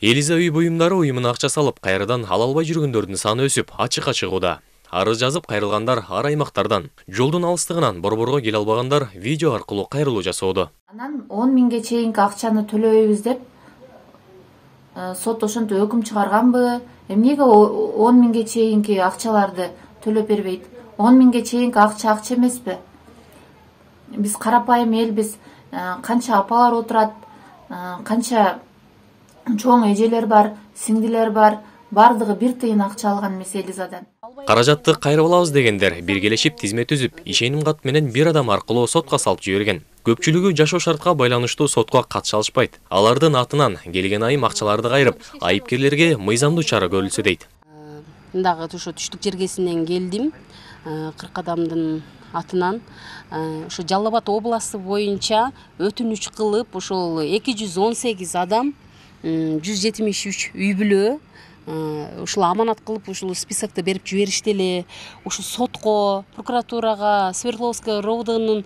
элиза үй буюмдары уюмуна акча салып кайрадан ала албай жүргөндөрдүн саны өсүп ачыкка чыгууда арыз жазып кайрылгандар ар аймактардан жолдун алыстыгынан борборго келе албагандар видео аркылуу кайрылуу жасоодо анан он миңге чейинки акчаны төлөбөйбүз деп сот ошентип өкүм чыгарганбы? Эмнеге он миңге чейинки акчаларды төлөп бербейт? Он миңге чейинки акча акча эмеспи? Биз карапайым элбиз канча апалар отурат канча чоң эжелер бар сиңдилер бар баардыгы бир тыйын акча алган эмес элизадан каражатты кайрып алабыз дегендер биргелешип тизме түзүп ишеним кат менен бир адам аркылуу сотко салып жиберген. Көпчүлүгү жашоо шартка байланыштуу сотко катыша алышпайт. Алардын атынан келген айым акчаларды кайрып айыпкерлерге мыйзамдуу чара көрүлсө дейт. Мындагы ушу түштүк жергесинен келдим. Кырк адамдын атынан. Ушу жалал абад областы боюнча өтүнүч кылып ушул эки жүз он сегиз адам жүз жетимиш үч үй бүлө. Ушул аманат кылып ушул списокто берип жиберишти эле ушу сотко прокуратурага свердловская ровднын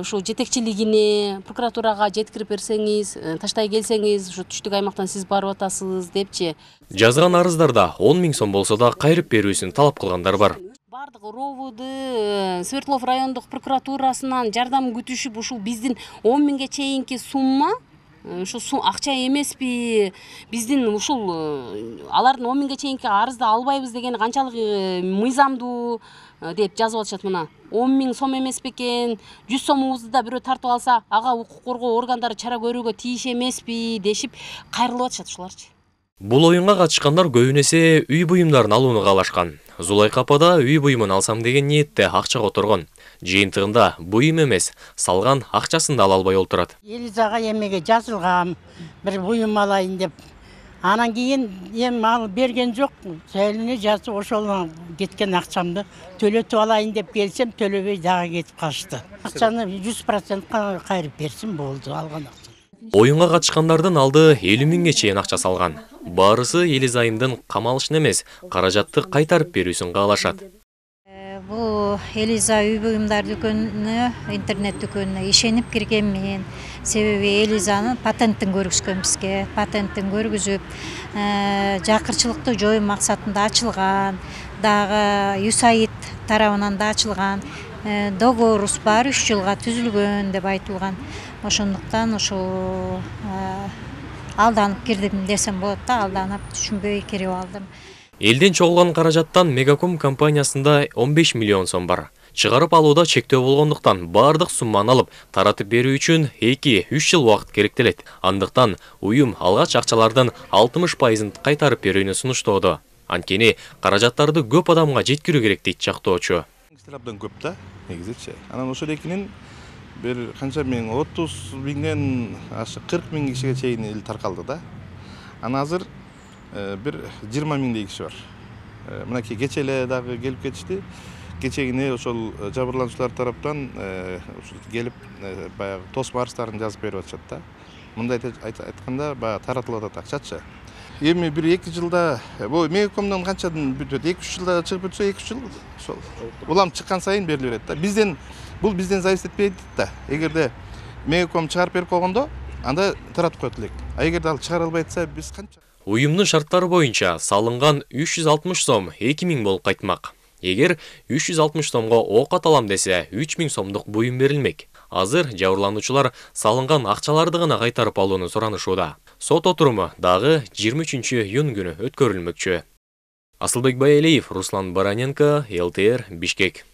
ушул жетекчилигине прокуратурага жеткирип берсеңиз таштай келсеңиз ушу түштүк аймактан сиз барып атасыз депчи. Жазган арыздарда он миң сом болсо да кайрып берүүсүн талап кылгандар бар. Баардык ровд свердлов райондук прокуратурасынан жардам күтүшүп ушул биздин он миңге чейинки сумма ушул акча эмеспи. Биздин ушул э, алардын он миңге чейинки арызды албайбыз деген канчалык э, мыйзамдуу э, деп жазып атышат мына. Он миң сом эмес бекен жүз сомубузду да бирөө тартып алса ага укук коргоо органдары чара көрүүгө тийиш эмеспи дешип кайрылып атышат ушуларчы. Бул оюнга катышкандар көбүн эсе үй буюмдарын алууну каалашкан. Зулайка апа да үй буюмун алсам деген ниетте акча которгон жыйынтыгында буюм эмес салган акчасын да ала албай олтурат. Элизага эмеге жазылгам бир буюм алайын деп. Анан кийин эми ал берген жок элине жазып ошол кеткен акчамды төлөтүп алайын деп келсем төлөбөй дагы кетип калышты акчаны жүз процент кайрып берсин болду алган акча. Оюнга катышкандардын алды элүү миңге чейин акча салган баарысы элиза айымдын камалышын эмес каражатты кайтарып берүүсүн каалашат элиза үй буюмдар дүкөнүнө интернет дүкөнүнө ишенип киргенмин себеби элизанын патенттин көргүзгөн бизге. Патенттин көргүзүп э, жакырчылыкты жоюу максатында ачылган дагы юсаид тарабынан да ачылган э, договорубуз бар үч жылга түзүлгөн деп айтылган. Ошондуктан ушул э, алданып кирдим десем болот да алданып түшүнбөй кирип алдым элден чогулган каражаттан мегаком компаниясында он беш миллион сом бар. Чыгарып алууда чектөө болгондуктан баардык сумманы алып таратып үчүн эки үч жыл убакыт керектелет. Андыктан уюм алгач акчалардын алтымыш пайызын кайтарып берүүнү сунуштоодо. Анткени каражаттарды көп адамга жеткирүү керек дейт жактоочу. Абдан көп да негизичи анан ошол экинин бир канча миң отуз ашы кырк миң кишиге чейин эл таркалды да. Анан азыр Бир жыйырма миңдей киши бар мынакей кечээ эле дагы келип кетишти кечегине ошол жабырлануучулар тараптан келип баягы тосмо арыздарын жазып берип атышат да мындай айтканда баягы таратылып атат акчачы эми бир эки жылда могу мегакомдон канчадан бүтөт эки үч жылда чыгып бүтсө эки үч жыл ошол улам чыккан сайын бериле берет да бизден бул бизден зависить этпейт да эгерде мегаком чыгарып берип койгондо анда таратып коет элек а эгерде ал чыгара албай атса биз канча уюмдун шарттары үч жүз алтымыш сом эки миң болуп кайтмак эгер үч жүз алтымыш сомго оокат алам десе үч миң сомдук буюм берилмек азыр жабырлануучулар салынган акчаларды гана кайтарып алууну суранышууда сот дагы жыйырма үчүнчү июнь күнү өткөрүлмөкчү асылбек байалиев руслан бараненко лтр бишкек